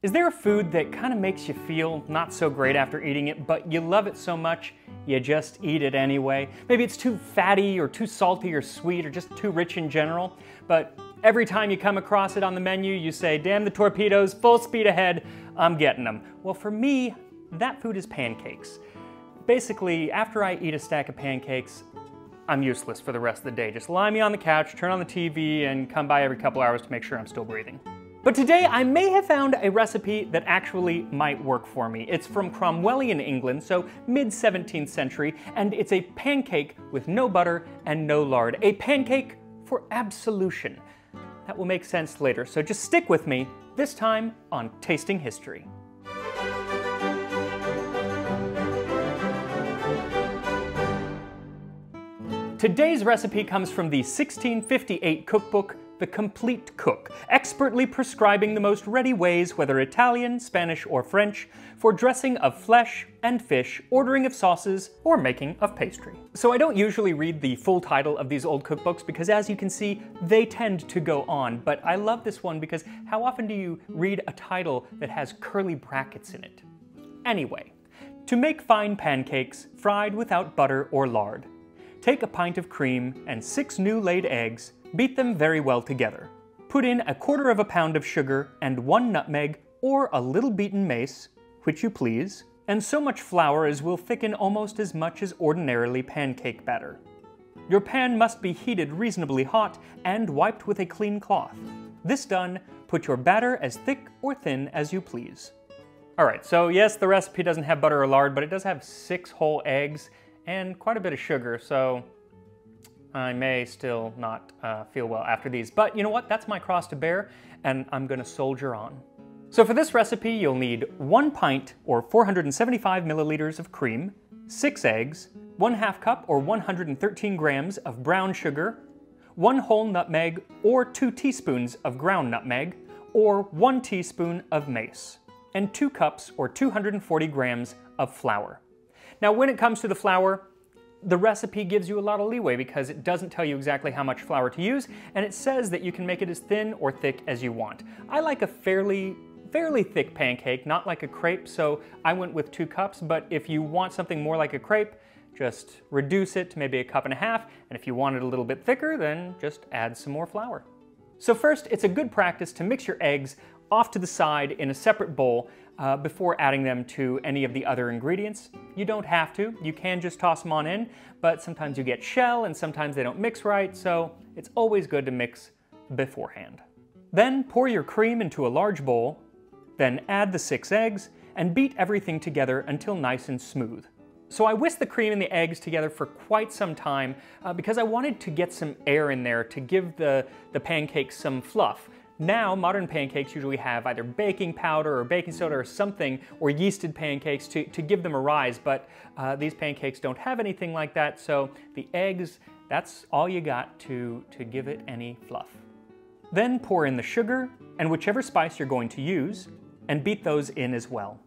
Is there a food that kind of makes you feel not so great after eating it, but you love it so much you just eat it anyway? Maybe it's too fatty or too salty or sweet or just too rich in general, but every time you come across it on the menu, you say, damn the torpedoes, full speed ahead, I'm getting them. Well, for me, that food is pancakes. Basically, after I eat a stack of pancakes, I'm useless for the rest of the day. Just lie me on the couch, turn on the TV, and come by every couple hours to make sure I'm still breathing. But today I may have found a recipe that actually might work for me. It's from Cromwellian England, so mid 17th century, and it's a pancake with no butter and no lard. A pancake for absolution. That will make sense later, so just stick with me, this time on Tasting History. Today's recipe comes from the 1658 cookbook the Compleat Cook, expertly prescribing the most ready ways, whether Italian, Spanish, or French, for dressing of flesh and fish, ordering of sauces, or making of pastry. So I don't usually read the full title of these old cookbooks because as you can see, they tend to go on, but I love this one because how often do you read a title that has curly brackets in it? Anyway, to make fine pancakes, fried without butter or lard, take a pint of cream and six new laid eggs, Beat them very well together. Put in a quarter of a pound of sugar and one nutmeg or a little beaten mace, which you please, and so much flour as will thicken almost as much as ordinarily pancake batter. Your pan must be heated reasonably hot and wiped with a clean cloth. This done, put your batter as thick or thin as you please. Alright, so yes, the recipe doesn't have butter or lard, but it does have six whole eggs and quite a bit of sugar, so I may still not uh, feel well after these, but you know what? That's my cross to bear, and I'm gonna soldier on. So for this recipe, you'll need one pint or 475 milliliters of cream, six eggs, one half cup or 113 grams of brown sugar, one whole nutmeg or two teaspoons of ground nutmeg, or one teaspoon of mace, and two cups or 240 grams of flour. Now when it comes to the flour, the recipe gives you a lot of leeway because it doesn't tell you exactly how much flour to use, and it says that you can make it as thin or thick as you want. I like a fairly fairly thick pancake, not like a crepe, so I went with two cups, but if you want something more like a crepe, just reduce it to maybe a cup and a half, and if you want it a little bit thicker, then just add some more flour. So first, it's a good practice to mix your eggs off to the side in a separate bowl uh, before adding them to any of the other ingredients. You don't have to, you can just toss them on in, but sometimes you get shell and sometimes they don't mix right, so it's always good to mix beforehand. Then pour your cream into a large bowl, then add the six eggs and beat everything together until nice and smooth. So I whisked the cream and the eggs together for quite some time uh, because I wanted to get some air in there to give the, the pancakes some fluff. Now, modern pancakes usually have either baking powder or baking soda or something, or yeasted pancakes to, to give them a rise, but uh, these pancakes don't have anything like that, so the eggs, that's all you got to, to give it any fluff. Then pour in the sugar and whichever spice you're going to use, and beat those in as well.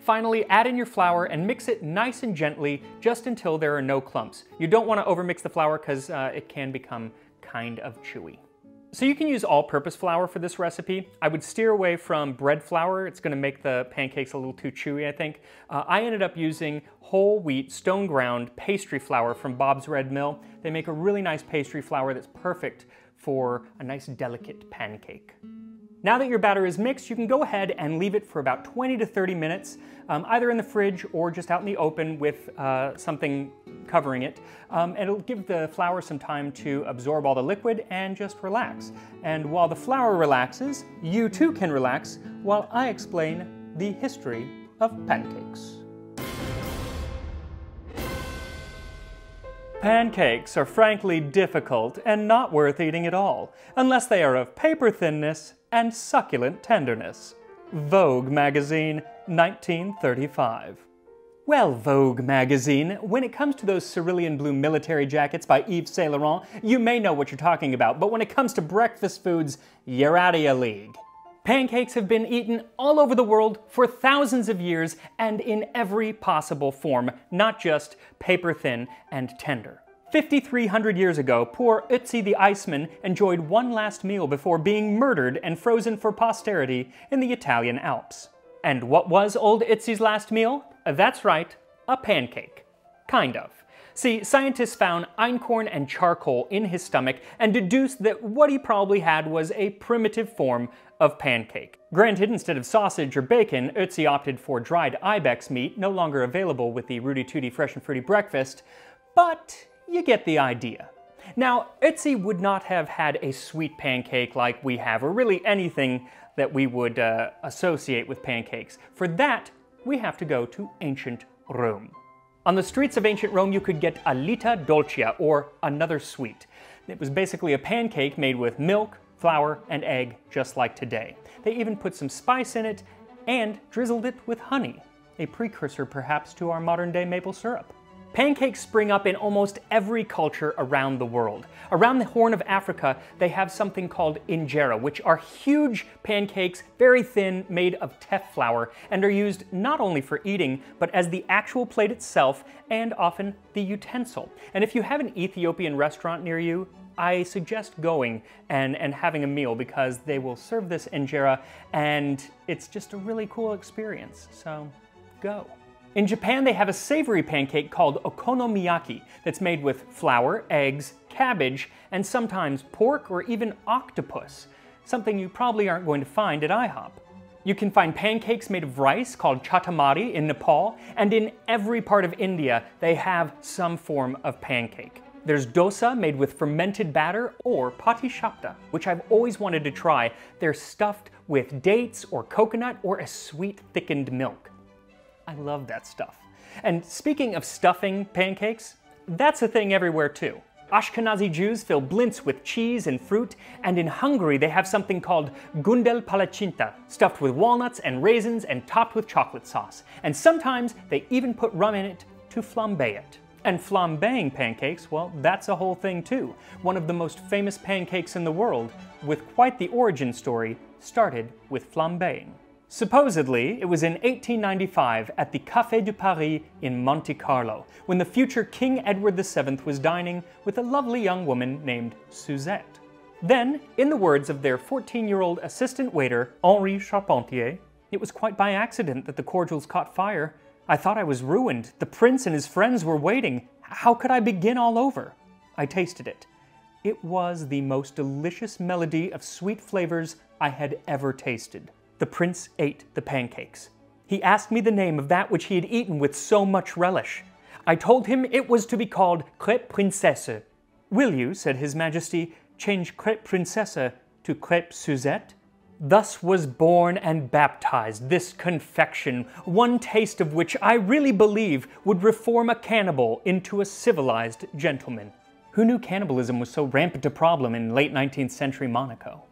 Finally, add in your flour and mix it nice and gently just until there are no clumps. You don't want to overmix the flour because uh, it can become kind of chewy. So you can use all-purpose flour for this recipe. I would steer away from bread flour. It's gonna make the pancakes a little too chewy, I think. Uh, I ended up using whole wheat stone ground pastry flour from Bob's Red Mill. They make a really nice pastry flour that's perfect for a nice delicate pancake. Now that your batter is mixed, you can go ahead and leave it for about 20 to 30 minutes, um, either in the fridge or just out in the open with uh, something covering it. Um, and it'll give the flour some time to absorb all the liquid and just relax. And while the flour relaxes, you too can relax while I explain the history of pancakes. Pancakes are frankly difficult and not worth eating at all, unless they are of paper thinness and succulent tenderness. Vogue magazine, 1935. Well, Vogue magazine, when it comes to those cerulean blue military jackets by Yves Saint Laurent, you may know what you're talking about, but when it comes to breakfast foods, you're out of your league. Pancakes have been eaten all over the world for thousands of years and in every possible form, not just paper thin and tender. 5,300 years ago, poor Ötzi the Iceman enjoyed one last meal before being murdered and frozen for posterity in the Italian Alps. And what was old Ötzi's last meal? Uh, that's right, a pancake. Kind of. See, scientists found einkorn and charcoal in his stomach and deduced that what he probably had was a primitive form of pancake. Granted, instead of sausage or bacon, Ötzi opted for dried ibex meat, no longer available with the Rooty Tooty Fresh and Fruity breakfast, but you get the idea. Now, Ötzi would not have had a sweet pancake like we have, or really anything that we would uh, associate with pancakes. For that, we have to go to ancient Rome. On the streets of ancient Rome, you could get aliter dulcia, or another sweet. It was basically a pancake made with milk, flour, and egg, just like today. They even put some spice in it and drizzled it with honey, a precursor perhaps to our modern day maple syrup. Pancakes spring up in almost every culture around the world. Around the Horn of Africa, they have something called injera, which are huge pancakes, very thin, made of teff flour, and are used not only for eating, but as the actual plate itself, and often the utensil. And if you have an Ethiopian restaurant near you, I suggest going and, and having a meal because they will serve this injera and it's just a really cool experience. So go. In Japan, they have a savory pancake called okonomiyaki that's made with flour, eggs, cabbage, and sometimes pork or even octopus, something you probably aren't going to find at IHOP. You can find pancakes made of rice called chatamari in Nepal, and in every part of India, they have some form of pancake. There's dosa made with fermented batter or patishapta, which I've always wanted to try. They're stuffed with dates or coconut or a sweet thickened milk. I love that stuff. And speaking of stuffing pancakes, that's a thing everywhere too. Ashkenazi Jews fill blintz with cheese and fruit, and in Hungary they have something called gundel palacsinta, stuffed with walnuts and raisins and topped with chocolate sauce. And sometimes they even put rum in it to flambe it. And flambeing pancakes, well, that's a whole thing too. One of the most famous pancakes in the world, with quite the origin story, started with flambeing. Supposedly, it was in 1895 at the Café de Paris in Monte Carlo when the future King Edward VII was dining with a lovely young woman named Suzette. Then, in the words of their 14 year old assistant waiter, Henri Charpentier, it was quite by accident that the cordials caught fire. I thought I was ruined. The prince and his friends were waiting. How could I begin all over? I tasted it. It was the most delicious melody of sweet flavors I had ever tasted the prince ate the pancakes. He asked me the name of that which he had eaten with so much relish. I told him it was to be called crêpe princesse. Will you, said his majesty, change crêpe princesse to crêpe Suzette? Thus was born and baptized this confection, one taste of which I really believe would reform a cannibal into a civilized gentleman. Who knew cannibalism was so rampant a problem in late 19th century Monaco?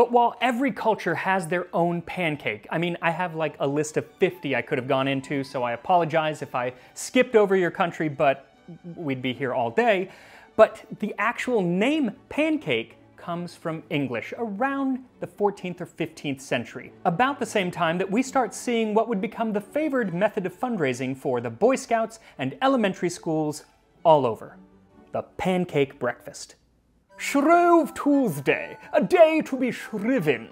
But while every culture has their own pancake, I mean, I have like a list of 50 I could have gone into, so I apologize if I skipped over your country, but we'd be here all day. But the actual name pancake comes from English around the 14th or 15th century, about the same time that we start seeing what would become the favored method of fundraising for the Boy Scouts and elementary schools all over the pancake breakfast. Shrove Tuesday, a day to be shriven,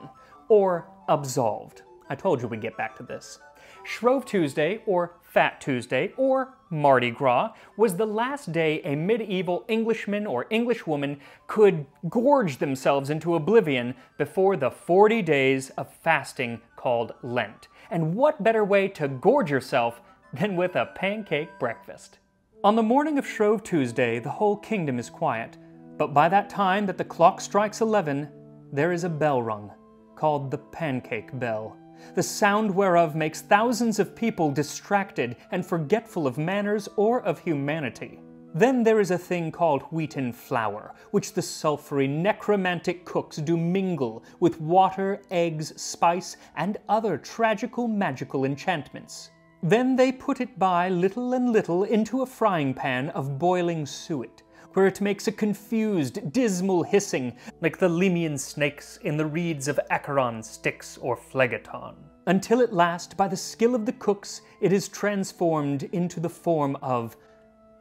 or absolved. I told you we'd get back to this. Shrove Tuesday, or Fat Tuesday, or Mardi Gras, was the last day a medieval Englishman or Englishwoman could gorge themselves into oblivion before the 40 days of fasting called Lent. And what better way to gorge yourself than with a pancake breakfast? On the morning of Shrove Tuesday, the whole kingdom is quiet but by that time that the clock strikes eleven, there is a bell rung, called the pancake bell, the sound whereof makes thousands of people distracted and forgetful of manners or of humanity. Then there is a thing called wheaten flour, which the sulphury necromantic cooks do mingle with water, eggs, spice, and other tragical magical enchantments. Then they put it by little and little into a frying pan of boiling suet, where it makes a confused, dismal hissing, like the Lemnian snakes in the reeds of Acheron, Styx, or Phlegethon. Until at last, by the skill of the cooks, it is transformed into the form of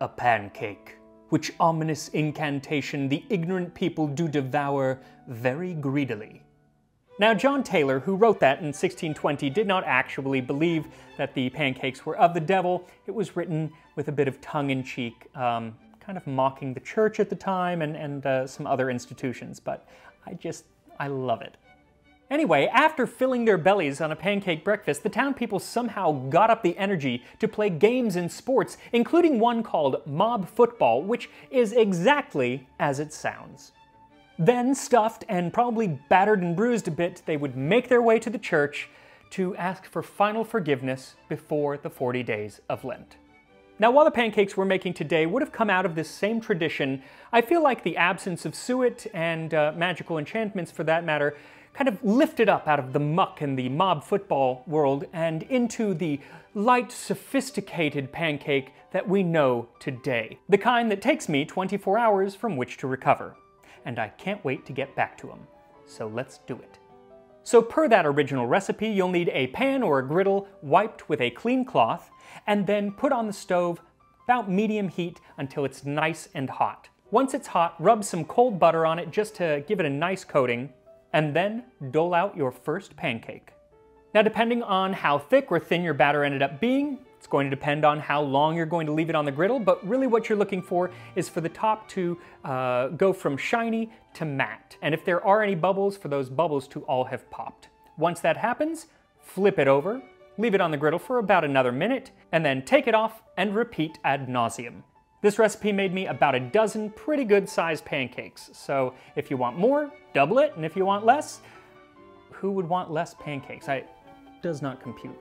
a pancake. which ominous incantation the ignorant people do devour very greedily. Now, John Taylor, who wrote that in 1620, did not actually believe that the pancakes were of the devil. It was written with a bit of tongue in cheek, um, kind of mocking the church at the time and, and uh, some other institutions, but I just, I love it. Anyway, after filling their bellies on a pancake breakfast, the town people somehow got up the energy to play games and sports, including one called mob football, which is exactly as it sounds. Then, stuffed and probably battered and bruised a bit, they would make their way to the church to ask for final forgiveness before the 40 days of Lent. Now, while the pancakes we're making today would have come out of this same tradition, I feel like the absence of suet and uh, magical enchantments, for that matter, kind of lifted up out of the muck in the mob football world and into the light, sophisticated pancake that we know today. The kind that takes me 24 hours from which to recover and I can't wait to get back to them. So let's do it. So per that original recipe, you'll need a pan or a griddle wiped with a clean cloth, and then put on the stove about medium heat until it's nice and hot. Once it's hot, rub some cold butter on it just to give it a nice coating, and then dole out your first pancake. Now depending on how thick or thin your batter ended up being, it's going to depend on how long you're going to leave it on the griddle, but really what you're looking for is for the top to uh, go from shiny to matte. And if there are any bubbles, for those bubbles to all have popped. Once that happens, flip it over, leave it on the griddle for about another minute, and then take it off and repeat ad nauseum. This recipe made me about a dozen pretty good sized pancakes, so if you want more, double it, and if you want less, who would want less pancakes? I does not compute.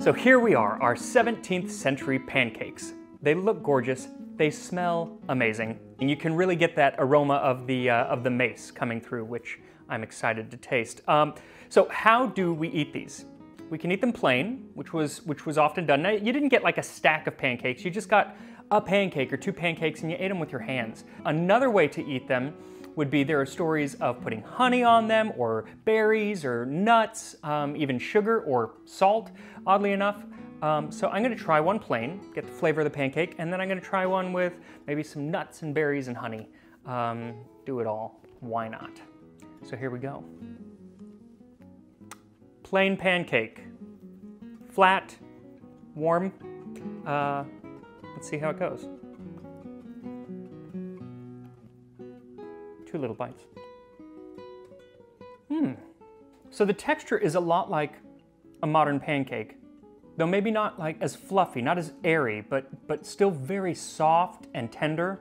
So here we are, our 17th century pancakes. They look gorgeous, they smell amazing, and you can really get that aroma of the, uh, of the mace coming through, which I'm excited to taste. Um, so how do we eat these? We can eat them plain, which was, which was often done. Now, you didn't get like a stack of pancakes, you just got a pancake or two pancakes and you ate them with your hands. Another way to eat them would be there are stories of putting honey on them, or berries, or nuts, um, even sugar or salt, oddly enough. Um, so I'm gonna try one plain, get the flavor of the pancake, and then I'm gonna try one with maybe some nuts and berries and honey. Um, do it all, why not? So here we go. Plain pancake, flat, warm. Uh, let's see how it goes. Two little bites. Hmm. So the texture is a lot like a modern pancake, though maybe not like as fluffy, not as airy, but but still very soft and tender.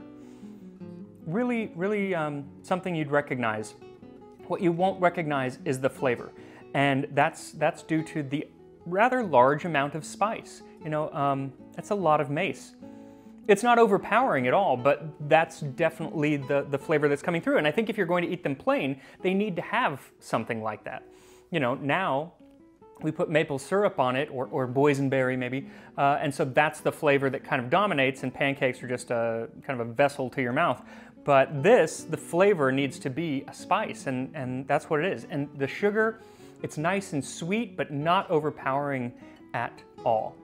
Really, really um, something you'd recognize. What you won't recognize is the flavor, and that's that's due to the rather large amount of spice. You know, um, that's a lot of mace. It's not overpowering at all, but that's definitely the, the flavor that's coming through. And I think if you're going to eat them plain, they need to have something like that. You know, now we put maple syrup on it, or, or boysenberry maybe, uh, and so that's the flavor that kind of dominates, and pancakes are just a kind of a vessel to your mouth. But this, the flavor needs to be a spice, and, and that's what it is. And the sugar, it's nice and sweet, but not overpowering at all.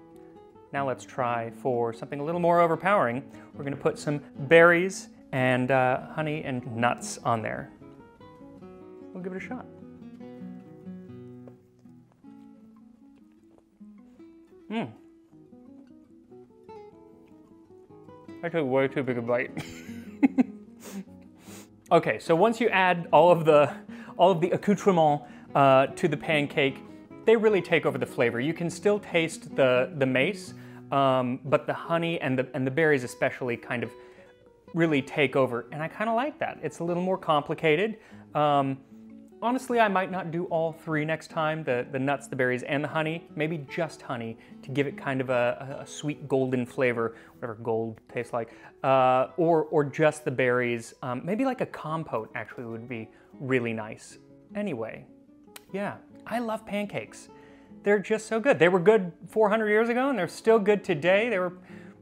Now let's try for something a little more overpowering. We're gonna put some berries and uh, honey and nuts on there. We'll give it a shot. Mmm. I took way too big a bite. okay, so once you add all of the all of the accoutrement uh, to the pancake, they really take over the flavor. You can still taste the the mace, um, but the honey and the, and the berries especially kind of really take over. And I kind of like that. It's a little more complicated. Um, honestly, I might not do all three next time, the, the nuts, the berries, and the honey. Maybe just honey to give it kind of a, a sweet golden flavor, whatever gold tastes like. Uh, or, or just the berries. Um, maybe like a compote actually would be really nice. Anyway, yeah, I love pancakes they're just so good. They were good 400 years ago, and they're still good today. They were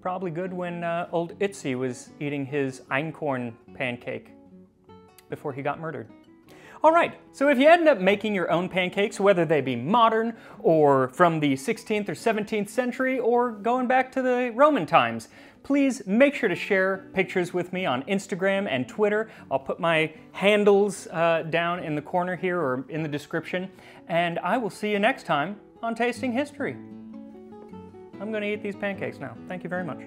probably good when uh, old Ötzi was eating his einkorn pancake before he got murdered. All right, so if you end up making your own pancakes, whether they be modern or from the 16th or 17th century or going back to the Roman times, please make sure to share pictures with me on Instagram and Twitter. I'll put my handles uh, down in the corner here or in the description, and I will see you next time on Tasting History. I'm going to eat these pancakes now. Thank you very much.